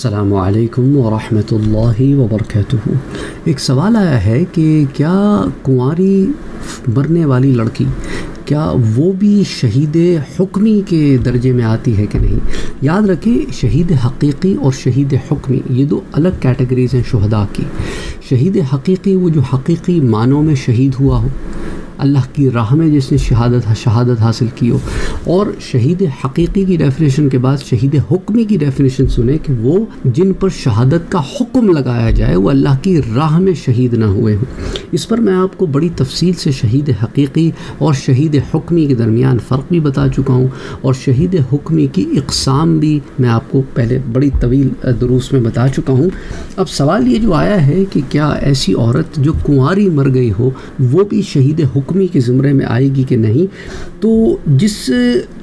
असलकम वरहमतुल्लाहि वबरकatuh एक सवाल आया है कि क्या कुंवारी मरने वाली लड़की, क्या वो भी शहीद हुक्मी के दर्जे में आती है कि नहीं? याद रखें, शहीद हकीकी और शहीद हुक्मी, ये दो अलग कैटेगरीज़ हैं शहदा की। शहीद हकीकी, वो जो हकीकी मानों में शहीद हुआ हो अल्लाह की राह में जिसने शहादत शहादत हासिल की हो। और शहीद हकीकी की डेफिनेशन के बाद, शहीद हुक्मी की डेफिनेशन सुने कि वो जिन पर शहादत का हुक्म लगाया जाए, वो अल्लाह की राह में शहीद ना हुए हों। इस पर मैं आपको बड़ी तफसील से शहीद हकीकी और शहीद हुक्मी के दरमियान फ़र्क भी बता चुका हूँ। और शहीद हुक्मी की इकसाम भी मैं आपको पहले बड़ी तवील दुरूस में बता चुका हूँ। अब सवाल ये जो आया है कि क्या ऐसी औरत जो कुंवारी मर गई हो, वो भी शहीद हुक्म हुक्मी के ज़ुमरे में आएगी कि नहीं तो जिस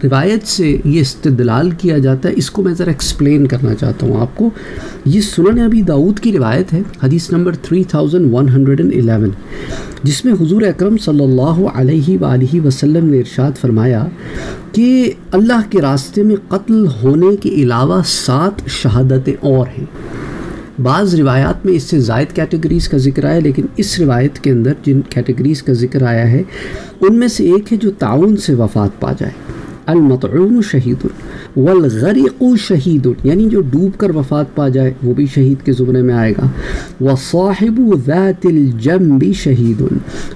रिवायत से ये इस्तदलाल किया जाता है, इसको मैं ज़रा एक्सप्लेन करना चाहता हूँ आपको। ये सुनन अभी दाऊद की रिवायत है, हदीस नंबर 3111 जिसमें हुजूर अकरम सल्लल्लाहु अलैहि वसल्लम ने इरशाद फरमाया कि अल्लाह के रास्ते में कत्ल होने के अलावा सात शहादतें और हैं। बाज़ रिवायात में इससे जायद कैटेगरीज़ का ज़िक्र आया, लेकिन इस रिवायत के अंदर जिन कैटेगरीज़ का ज़िक्र आया है, उनमें से एक है जो ताउन से वफ़ात पा जाए। अलमतून शहीद वलगरीक़ शहीद यानी जो डूब कर वफ़ात पा जाए वो भी शहीद के ज़ुमरे में आएगा व साहिब ज़ातम भी शहीद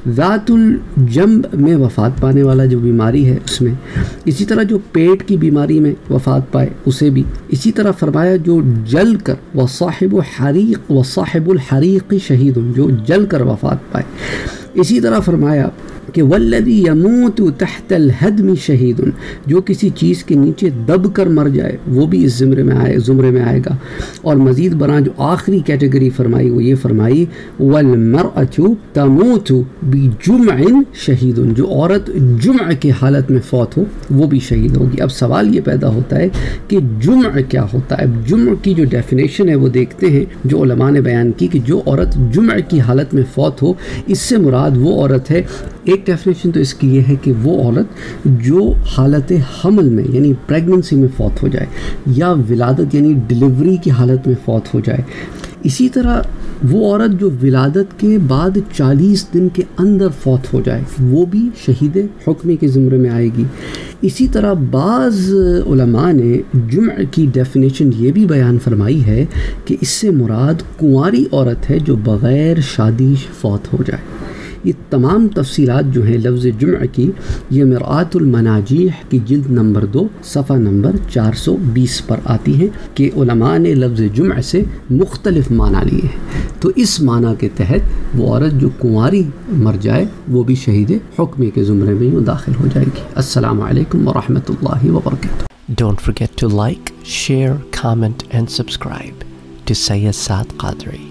ज़ातुलजम्ब में वफ़ात पाने वाला जो बीमारी है उसमें इसी तरह जो पेट की बीमारी में वफ़ात पाए उसे भी इसी तरह फरमाया जो जल कर व साहिब हरीक व साहिबुल शहीद जो जल कर वफ़ात पाए इसी तरह फरमाया कि वल्लदी यमूत तहतल हदमी शहीद जो किसी चीज़ के नीचे दब कर मर जाए, वो भी इस ज़ुमरे में आए, ज़ुमरे में आएगा। और मज़ीद बना जो आखिरी कैटेगरी फरमाई, वो ये फरमाई वलमर अचू तमोत बी जुम शहीद जो औरत जुम की हालत में फौत हो, वो भी शहीद होगी। अब सवाल ये पैदा होता है कि जुम क्या होता है? अब जुम की जो डेफिनेशन है, वो देखते हैं, जो ने बयान की कि जो औरत जुम की हालत में फौत हो, इससे मुराद वो औरत है, एक डेफिनेशन तो इसकी ये है कि वो औरत जो हालत हमल में, यानी प्रेगनेंसी में फौत हो जाए, या विलादत, यानी डिलीवरी की हालत में फौत हो जाए, इसी तरह वो औरत जो विलादत के बाद 40 दिन के अंदर फौत हो जाए, वो भी शहीद हुक्मे के ज़ुमरे में आएगी। इसी तरह बाज़ ने जुम की डेफिनेशन ये भी बयान फरमाई है कि इससे मुराद कुंवारी औरत है जो बग़ैर शादी फौत हो जाए। ये तमाम तफसीलात जो हैं लफ्ज़ जुम की ये मरातुलमनाजीह की जल्द नंबर दो सफ़ा नंबर 420 पर आती हैं कि ने लफ्ज़ जुम से मुख्तलफ़ माना लिए हैं। तो इस माना के तहत वो औरत जो कुंवारी मर जाए वो भी शहीद हुक्मी के ज़ुमरे में वो दाखिल हो जाएगी। असलकम वरहमल वर्क Don't forget to like, share, comment and subscribe to Sayyid Saad Qadri.